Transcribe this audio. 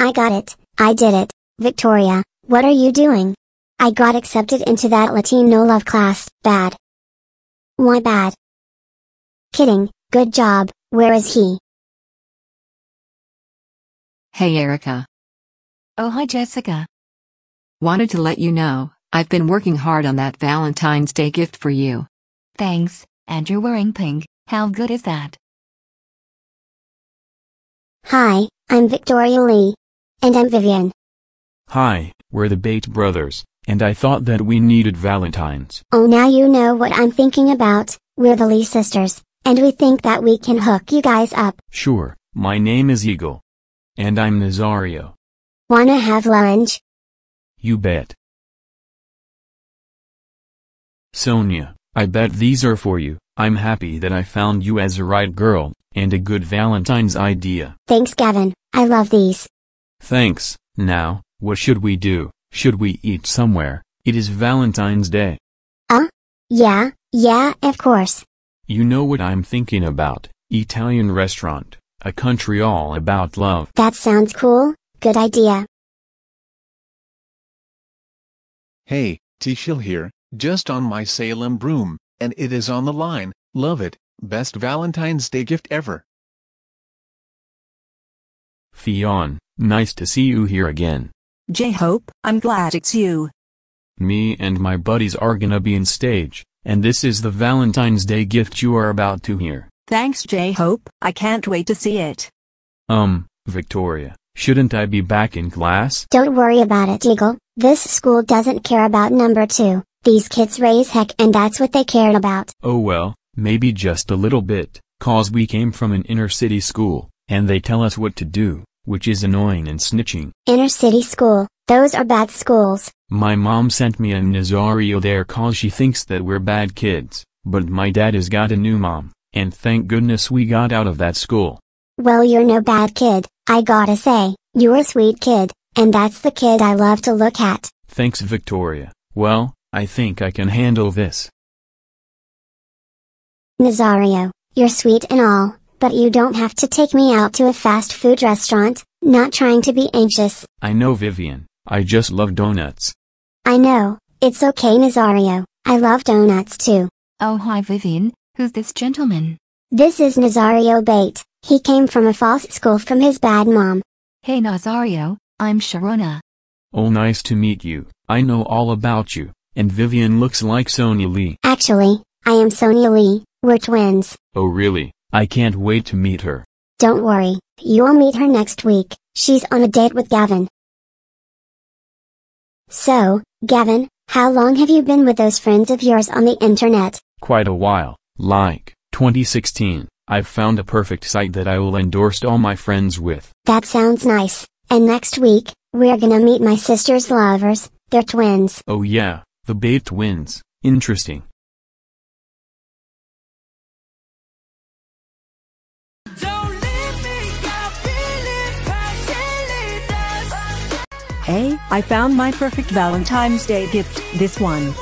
I got it, I did it. Victoria, what are you doing? I got accepted into that Latino love class, bad. Why bad? Kidding, good job, where is he? Hey Erica. Oh, hi, Jessica. Wanted to let you know, I've been working hard on that Valentine's Day gift for you. Thanks, and you're wearing pink. How good is that? Hi, I'm Victoria Lee. And I'm Vivian. Hi, we're the Bate brothers, and I thought that we needed Valentines. Oh, now you know what I'm thinking about. We're the Lee sisters, and we think that we can hook you guys up. Sure, my name is Eagle. And I'm Nazario. Wanna have lunch? You bet. Sonia, I bet these are for you. I'm happy that I found you as a right girl, and a good Valentine's idea. Thanks, Gavin. I love these. Thanks. Now, what should we do? Should we eat somewhere? It is Valentine's Day. Uh, yeah, yeah, of course. You know what I'm thinking about Italian restaurant, a country all about love. That sounds cool. Good idea. Hey, T-Shill here, just on my Salem broom, and it is on the line, love it, best Valentine's Day gift ever. Fionn, nice to see you here again. J-Hope, I'm glad it's you. Me and my buddies are gonna be in stage, and this is the Valentine's Day gift you are about to hear. Thanks J-Hope, I can't wait to see it. Um, Victoria, shouldn't I be back in class? Don't worry about it, Eagle. This school doesn't care about number two. These kids raise heck and that's what they care about. Oh well, maybe just a little bit, cause we came from an inner city school, and they tell us what to do, which is annoying and snitching. Inner city school, those are bad schools. My mom sent me and Nazario there cause she thinks that we're bad kids, but my dad has got a new mom, and thank goodness we got out of that school. Well, you're no bad kid, I gotta say, you're a sweet kid, and that's the kid I love to look at. Thanks Victoria, well, I think I can handle this. Nazario, you're sweet and all, but you don't have to take me out to a fast food restaurant, not trying to be anxious. I know Vivian, I just love donuts. I know, it's okay Nazario, I love donuts too. Oh, hi, Vivian. Who's this gentleman? This is Nazario Bate, he came from a false school from his bad mom. Hey, Nazario, I'm Sharona. Oh nice to meet you, I know all about you, and Vivian looks like Sonia Lee. Actually, I am Sonia Lee, we're twins. Oh really, I can't wait to meet her. Don't worry, you'll meet her next week, she's on a date with Gavin. So, Gavin, how long have you been with those friends of yours on the internet? Quite a while, like, 2016, I've found a perfect site that I will endorse all my friends with. That sounds nice, and next week, we're gonna meet my sister's lovers, they're twins. Oh yeah, the Bate twins, interesting. Hey, I found my perfect Valentine's Day gift, this one.